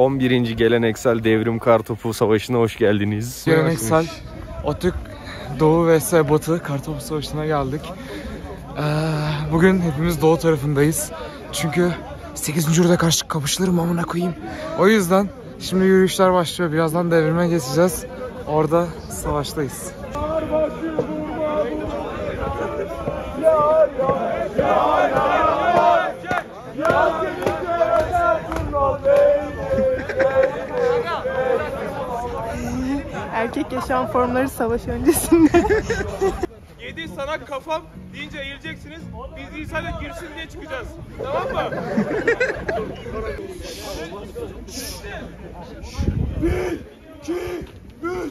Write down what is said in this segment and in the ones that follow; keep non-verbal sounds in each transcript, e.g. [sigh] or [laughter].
11. geleneksel devrim kartopu savaşına hoş geldiniz. Geleneksel Otük Doğu vs Batı Kartopu Savaşı'na geldik. Ee, bugün hepimiz Doğu tarafındayız. Çünkü 8. yurda karşı kapışılır mı amına koyayım. O yüzden şimdi yürüyüşler başlıyor. Birazdan devrime geçeceğiz. Orada savaştayız. Erkek yaşam formları savaş öncesinde. [laughs] Yedi sana kafam deyince eğileceksiniz. Biz İsa'yla girsin diye çıkacağız. Tamam mı? buraya.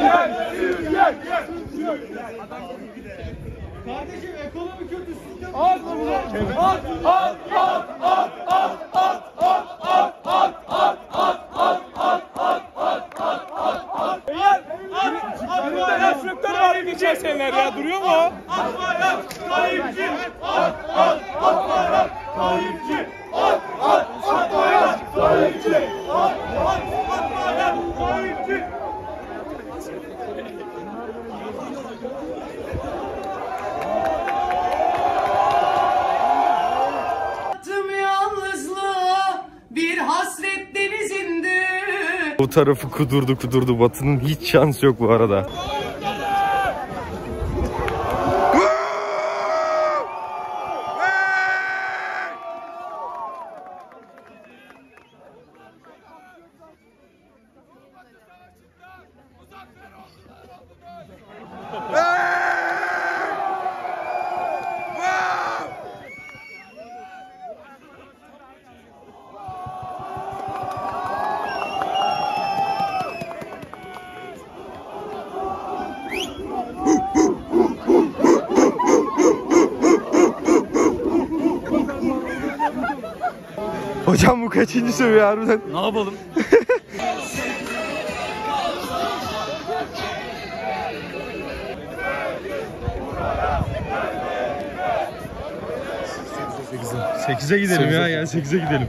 Önünde Bu tarafı kudurdu kudurdu. Batı'nın hiç şansı yok bu arada. Hocam bu kaçıncı seviye harbiden? Ne yapalım? Sekize gidelim ya gel 8'e gidelim.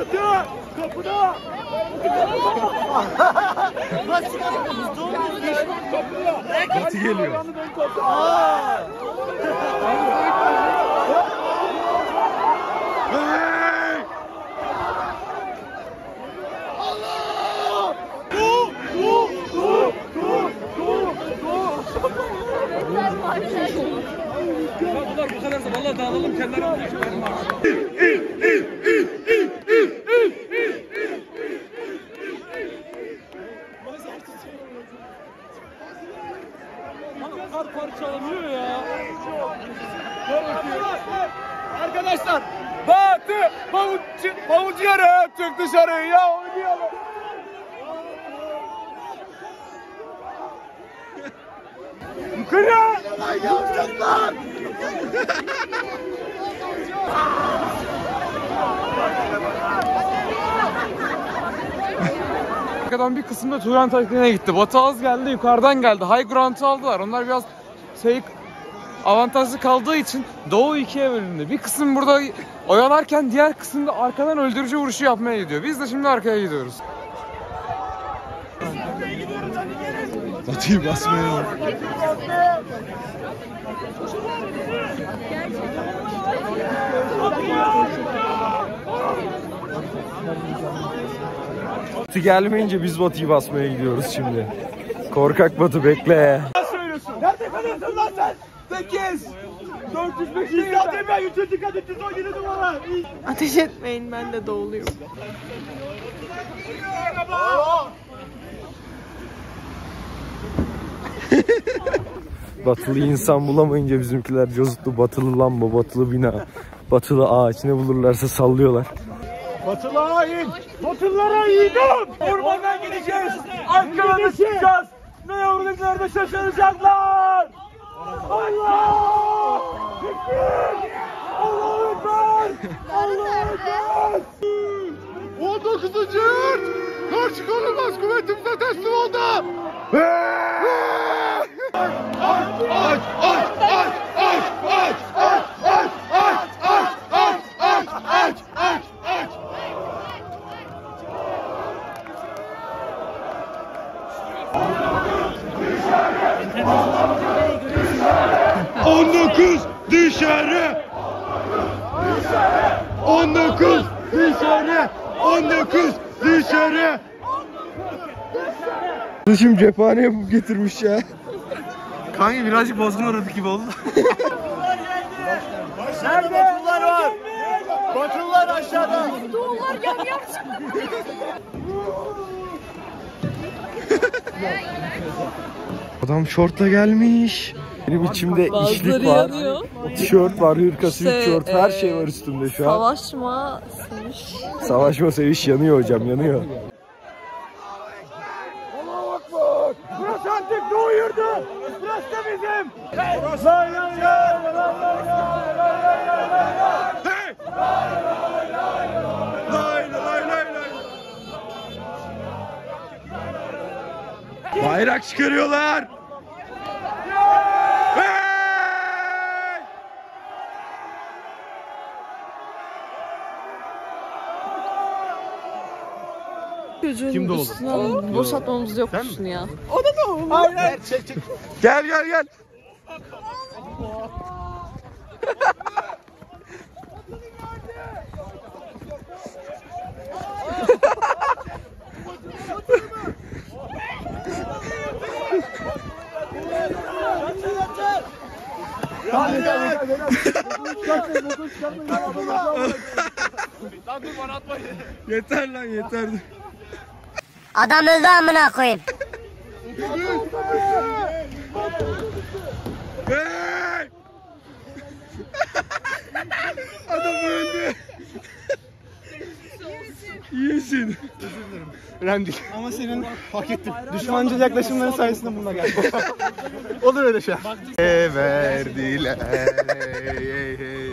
Batı kapıda. Batı geliyor. Bunlar bu da vallahi dağılalım kendilerine. Batı pavuç yarı çık dışarı ya oynayalım. Yukarı. Arkadan bir kısımda Turan taktiğine gitti. Batı az geldi, yukarıdan geldi. High ground'u aldılar. Onlar biraz şey avantajlı kaldığı için Doğu ikiye bölündü. Bir kısım burada oyalarken diğer kısımda arkadan öldürücü vuruşu yapmaya gidiyor. Biz de şimdi arkaya gidiyoruz. Batıyı basmaya Batı gelmeyince biz Batı'yı basmaya gidiyoruz şimdi. Korkak Batı bekle. söylüyorsun? Nerede kalıyorsun lan sen? 8 405 İzlem Demir 3. kat 317 numara. Ateş etmeyin ben de doğuluyum. [laughs] Batılı insan bulamayınca bizimkiler cozutlu batılı lamba, batılı bina, batılı ağaç ne bulurlarsa sallıyorlar. Batılı hain. Batılılara yiğidim. Ormandan gideceğiz. Ankara'da çıkacağız. Ne yavrular da şaşıracaklar. Allah! Tekbir! Allahu Ekber! Allahu Ekber! 19. yurt! Karşı konulmaz kuvvetimize teslim oldu! Aç! Aç! Aç! Aç! Aç! Aç! Aç! Aç! Aç! Aç! Aç! Aç! Aç! Aç! 19 dışarı. 19 dışarı. 19 dışarı. Şimdi cephane yapıp getirmiş ya. Kanka birazcık bozgun uğradık gibi oldu. Nerede? Batılılar var. Batılılar aşağıda. Adam şortla gelmiş. Benim içimde içlik var. Tişört var, hırkası, İşte, tişört, her e, şey var üstümde şu an. Savaşma, seviş. Savaşma seviş yanıyor hocam, yanıyor. Burası artık Doğu yurdu. Burası da bizim. Lay lay lay lay lay lay lay lay lay lay. Hey! Lay lay lay lay lay. Bayrak çıkarıyorlar. Gözünün Kimde üstüne alalım. Boşaltmamız yok ya. O da da oldu. Hayır hayır. Çek çek. Gel gel gel. Yeter lan yeter. Adam öldü amına koyayım. Adam öldü. İyisin. Önemli Ama senin hak ettin. Düşmancı yaklaşımların sayesinde bununla geldi. Olur öyle şey. Verdiler. Hey, hey, hey.